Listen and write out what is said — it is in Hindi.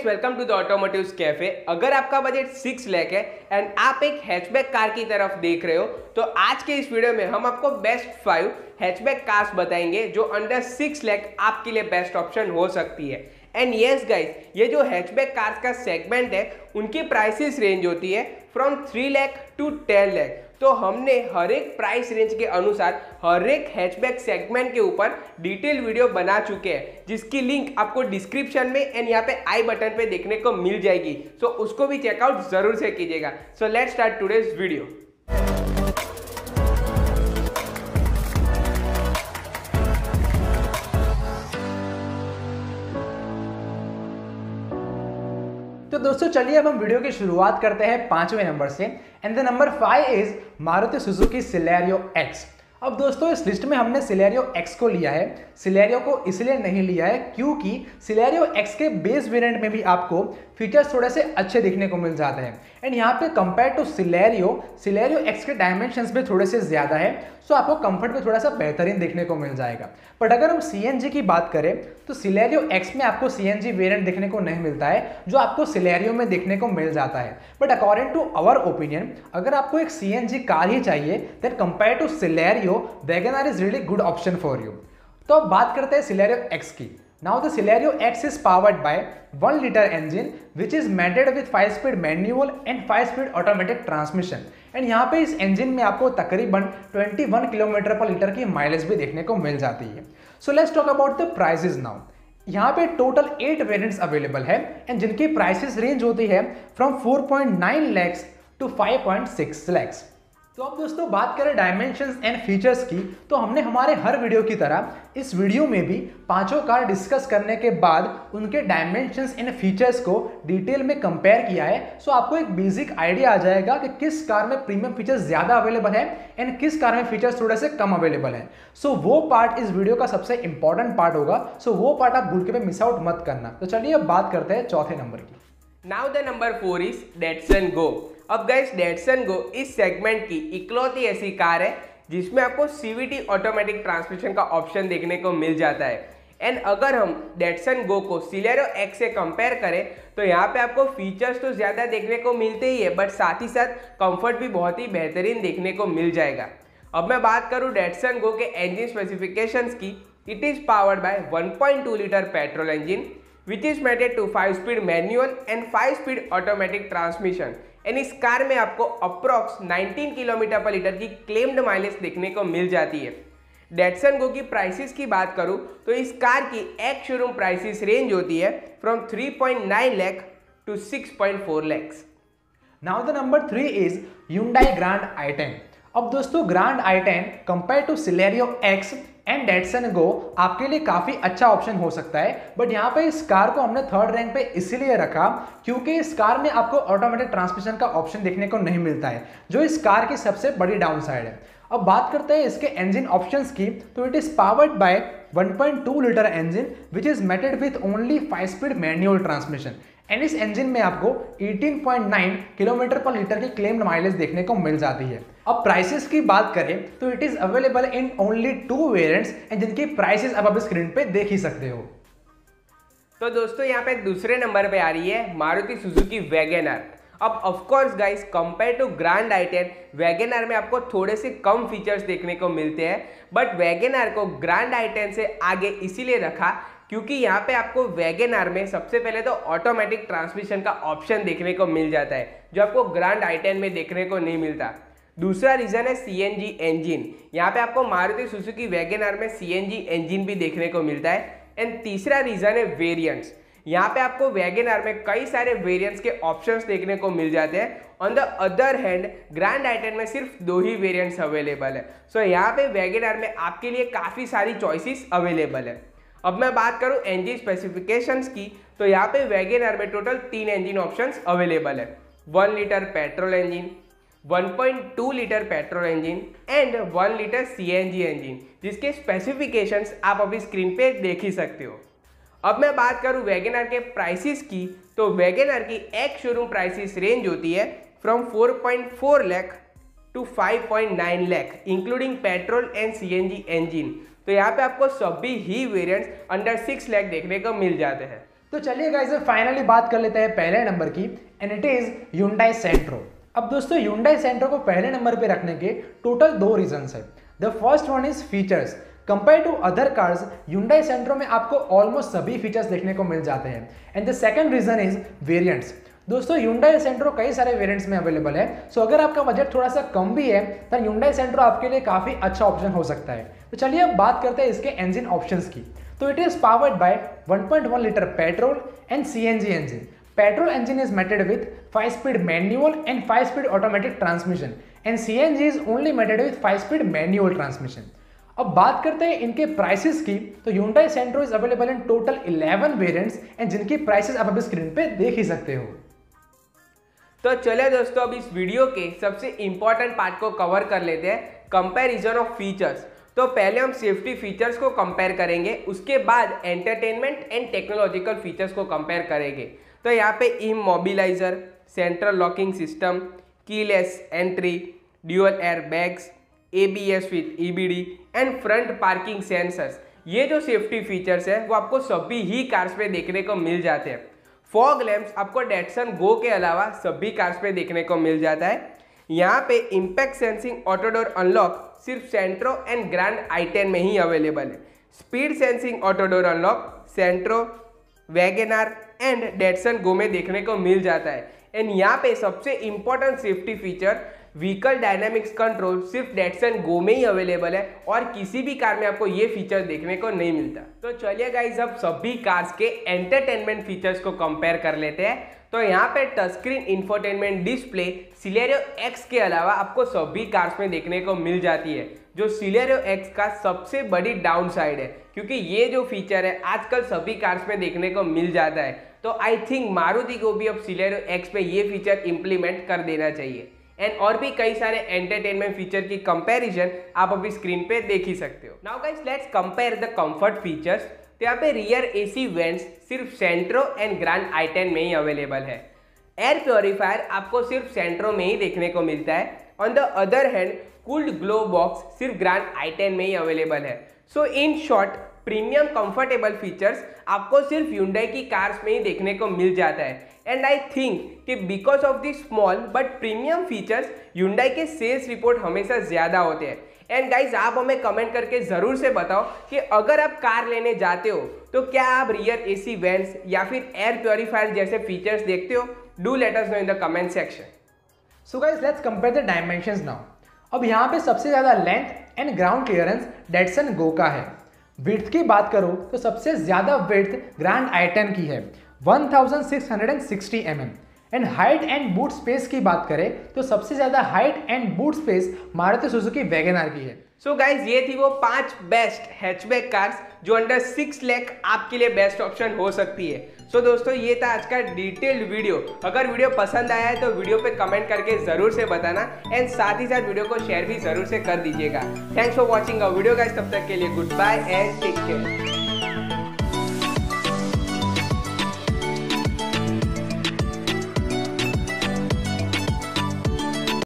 Guys welcome to the automotive cafe अगर आपका बजट सिक्स लैख है एंड आप एक हैचबैक कार की तरफ़ देख रहे हो तो आज के इस वीडियो में हम आपको बेस्ट फाइव हैचबैक कार्स बताएँगे, जो अंडर सिक्स लैख आपके लिए बेस्ट ऑप्शन हो सकती है. एंड यस गाइस ये जो हैचबैक कार्स का सेगमेंट है, उनकी प्राइसेस रेंज होती है from three lakh to ten lakh तो हमने हर एक प्राइस रेंज के अनुसार हर एक हैचबैक सेगमेंट के ऊपर डिटेल वीडियो बना चुके हैं जिसकी लिंक आपको डिस्क्रिप्शन में एंड यहाँ पे आई बटन पे देखने को मिल जाएगी। सो so, उसको भी चेकआउट ज़रूर से कीजिएगा। So let start today's video दोस्तों चलिए अब हम वीडियो की शुरुआत करते हैं पाँचवें नंबर से and the number five is Maruti Suzuki Celerio X अब दोस्तों, इस लिस्ट में हमने सिलेरियो एक्स को लिया है। सिलेरियो को इसलिए नहीं लिया है क्योंकि सिलेरियो एक्स के बेस वेरिएंट में भी आपको फीचर्स थोड़े से अच्छे दिखने को मिल जाते हैं। एंड यहाँ पे compare to Celerio Celerio X के डायमेंशन भी थोड़े से ज़्यादा है सो आपको कंफर्ट में थोड़ा सा बेहतरीन देखने को मिल जाएगा। बट अगर हम सीएनजी की बात करें तो सिलेरियो एक्स में आपको सी वेरियंट देखने को नहीं मिलता है, जो आपको सिलेरियो में देखने को मिल जाता है। But according to our opinion अगर आपको एक सीएनजी कार ही चाहिए then compare to Celerio Wagon is really good option for you तो अब बात करते हैं सिलेरियो एक्स की. Now the Celerio X is powered by 1 liter engine, which is mated with 5 speed manual and 5 speed automatic transmission. And यहाँ पे इस इंजन में आपको तकरीबन 21 किलोमीटर पर लीटर की माइलेज भी देखने को मिल जाती है. So let's talk about the prices now यहाँ पे टोटल एट वेरिएंट्स अवेलेबल है एंड जिनकी प्राइसेस रेंज होती है फ्रॉम 4.9 लैक्स टू 5.6 लैक्स तो अब दोस्तों, बात करें डायमेंशंस एंड फीचर्स की तो हमने हमारे हर वीडियो की तरह इस वीडियो में भी पाँचों कार डिस्कस करने के बाद उनके डायमेंशंस एंड फीचर्स को डिटेल में कंपेयर किया है। सो आपको एक बेसिक आइडिया आ जाएगा कि किस कार में प्रीमियम फीचर्स ज़्यादा अवेलेबल है एंड किस कार में फीचर्स थोड़े से कम अवेलेबल है। सो वो पार्ट इस वीडियो का सबसे इंपॉर्टेंट पार्ट होगा। सो वो पार्ट आप भूल के मिस आउट मत करना। तो चलिए अब बात करते हैं चौथे नंबर की। Now the number four is Datsun Go अब गाइस डेटसन गो इस सेगमेंट की इकलौती ऐसी कार है, जिसमें आपको सीवीटी ऑटोमेटिक ट्रांसमिशन का ऑप्शन देखने को मिल जाता है। एंड अगर हम डेटसन गो को सिलेरो एक्स से कंपेयर करें तो यहाँ पे आपको फीचर्स तो ज़्यादा देखने को मिलते ही है बट साथ ही साथ कंफर्ट भी बहुत ही बेहतरीन देखने को मिल जाएगा। अब मैं बात करूँ डेटसन गो के इंजन स्पेसिफिकेशंस की। It is powered by 1.2 litre petrol engine which is mated to five speed manual and five speed automatic transmission and इस कार में आपको अप्रॉक्स 19 किलोमीटर पर लीटर की क्लेम्ड माइलेज देखने को मिल जाती है। डेटसन गो की प्राइसेस की बात करूँ तो इस कार की एक शोरूम प्राइसेस रेंज होती है from 3.9 lakh to 6.4 lakhs now the number three is Hyundai Grand i10 अब दोस्तों Grand i10 compare to Celerio X and Datsun Go आपके लिए काफ़ी अच्छा ऑप्शन हो सकता है बट यहाँ पे इस कार को हमने थर्ड रैंक पे इसीलिए रखा, क्योंकि इस कार में आपको ऑटोमेटिक ट्रांसमिशन का ऑप्शन देखने को नहीं मिलता है, जो इस कार की सबसे बड़ी डाउन साइड है। अब बात करते हैं इसके इंजन ऑप्शंस की तो it is powered by 1.2 litre engine which is mated with only five speed manual transmission and इस इंजन में आपको 18.9 किलोमीटर पर लीटर की क्लेम्ड माइलेज देखने को मिल जाती है। अब प्राइसेस की बात करें तो it is available in only two variants and जिनकी प्राइसेस अब आप स्क्रीन पे देख ही सकते हो। तो दोस्तों, यहाँ पे दूसरे नंबर पे आ रही है, मारुति सुजुकी वैगनर। अब of course guys compare to Grand I ten WagonR में आपको थोड़े से कम फीचर्स देखने को मिलते हैं बट वैगनर को ग्रैंड आई टेन से आगे इसीलिए रखा क्योंकि यहाँ पे आपको वैगन आर में सबसे पहले तो ऑटोमेटिक ट्रांसमिशन का ऑप्शन देखने को मिल जाता है जो आपको ग्रांड आई में देखने को नहीं मिलता। दूसरा रीजन है सी एन जी इंजन यहाँ पे आपको मारुति सुजुकी वैगन आर में सी एन जी इंजन भी देखने को मिलता है। एंड तीसरा रीजन है वेरियंट्स यहाँ पे आपको वैगन आर में कई सारे वेरियंट्स के ऑप्शंस देखने को मिल जाते हैं। On the other hand Grand I ten में सिर्फ़ दो ही वेरियंट्स अवेलेबल है। सो so, यहाँ पे वैगन आर में आपके लिए काफ़ी सारी चॉइसेस अवेलेबल है। अब मैं बात करूँ इंजन स्पेसिफिकेशंस की तो यहाँ पे वैगन में टोटल तीन इंजन ऑप्शंस अवेलेबल है। One litre petrol engine 1.2 litre petrol engine and one litre CNG engine जिसके स्पेसिफिकेशंस आप अभी स्क्रीन पे देख ही सकते हो। अब मैं बात करूँ वैगन के प्राइसेस की तो वैगन की एक शोरूम प्राइसेस रेंज होती है from 4.4 lakh to 5.9 lakh including petrol and CNG engine तो यहाँ पे आपको सभी ही वेरिएंट्स अंडर सिक्स लैख देखने को मिल जाते हैं। तो चलिए गाइस फाइनली बात कर लेते हैं पहले नंबर की and it is Hyundai Santro अब दोस्तों यूंडाई सेंट्रो को पहले नंबर पे रखने के टोटल दो रीजन है। The first one is features compare to other cars Hyundai Santro में आपको ऑलमोस्ट सभी फीचर्स देखने को मिल जाते हैं। And the second reason is variants दोस्तों यूंडाई सेंट्रो कई सारे वेरिएंट्स में अवेलेबल है। सो अगर आपका बजट थोड़ा सा कम भी है तो यूंडाई सेंट्रो आपके लिए काफ़ी अच्छा ऑप्शन हो सकता है। तो चलिए अब बात करते हैं इसके इंजन ऑप्शंस की। तो it is powered by 1.1 litre petrol and CNG engine petrol engine is mated with 5 speed manual and 5 speed automatic transmission and CNG is only mated with 5 speed manual transmission अब बात करते हैं इनके प्राइसेस की। तो Hyundai Santro is available in total 11 variants and जिनकी प्राइसेस आप अभी स्क्रीन पे देख ही सकते हो। तो चले दोस्तों, अब इस वीडियो के सबसे इंपॉर्टेंट पार्ट को कवर कर लेते हैं कंपैरिजन ऑफ़ फीचर्स तो पहले हम सेफ्टी फीचर्स को कंपेयर करेंगे, उसके बाद एंटरटेनमेंट एंड टेक्नोलॉजिकल फीचर्स को कंपेयर करेंगे. तो यहाँ पे immobiliser central locking system keyless entry dual air bags A B S with E B D and front parking sensors ये जो सेफ्टी फीचर्स है, वो आपको सभी ही कार्स पे देखने को मिल जाते हैं. फॉग लैम्प्स आपको डेटसन गो के अलावा सभी कार्स पे देखने को मिल जाता है। यहाँ पे इम्पैक्ट सेंसिंग ऑटोडोर अनलॉक सिर्फ़ Santro and Grand i ten में ही अवेलेबल है। Speed sensing auto door unlock Santro WagonR and Datsun Go में देखने को मिल जाता है। एंड यहाँ पे सबसे important safety feature vehicle dynamics control सिर्फ़ डेटसन गो में ही अवेलेबल है और किसी भी कार में आपको ये फीचर देखने को नहीं मिलता। तो चलिए गाइज़ अब सभी कार्स के एंटरटेनमेंट फीचर्स को कंपेयर कर लेते हैं। तो यहाँ पे touch screen infotainment display Celerio X के अलावा आपको सभी कार्स में देखने को मिल जाती है। जो सिलेरियो एक्स का सबसे बड़ी डाउन साइड है, क्योंकि ये जो फीचर है, आजकल सभी कार्स में देखने को मिल जाता है। तो आई थिंक मारुति को भी अब सिलेरियो एक्स पे ये फीचर इंप्लीमेंट कर देना चाहिए। एंड और भी कई सारे एंटरटेनमेंट फीचर की कंपैरिजन आप अभी स्क्रीन पे देख ही सकते हो। Now guys let's compare the comfort features तो यहाँ पे रियर एसी वेंट्स सिर्फ़ Santro and Grand i ten में ही अवेलेबल है। एयर प्योरीफायर आपको सिर्फ़ सेंट्रो में ही देखने को मिलता है। On the other hand cooled glove box सिर्फ़ ग्रैंड आई टेन में ही अवेलेबल है। So in short premium comfortable features आपको सिर्फ़ यूंडाई की कार्स में ही देखने को मिल जाता है। एंड आई थिंक कि because of the small but premium features Hyundai के सेल्स रिपोर्ट हमेशा ज़्यादा होते हैं। एंड गाइज़ आप हमें कमेंट करके ज़रूर से बताओ कि अगर आप कार लेने जाते हो तो क्या आप रियर एसी वेंट्स या फिर एयर प्योरीफायर जैसे फीचर्स देखते हो? Do let us know in the comment section so guys let's compare the dimensions now अब यहाँ पे सबसे ज़्यादा length and ground clearance Datsun Go का है। विड्थ की बात करो तो सबसे ज़्यादा विर्थ ग्रैंड आइटन की है 1660 thousand mm and height and boot space की बात करें तो सबसे ज़्यादा height and boot space Maruti Suzuki WagonR की है। सो so गाइज़ ये थी वो पाँच बेस्ट हैचबैक कार्स जो अंडर सिक्स लैख आपके लिए बेस्ट ऑप्शन हो सकती है। सो so दोस्तों, ये था आज का डिटेल्ड वीडियो अगर वीडियो पसंद आया है तो वीडियो पे कमेंट करके ज़रूर से बताना। एंड साथ ही साथ वीडियो को शेयर भी ज़रूर से कर दीजिएगा। Thanks for watching a video guys तब तक के लिए good bye and take care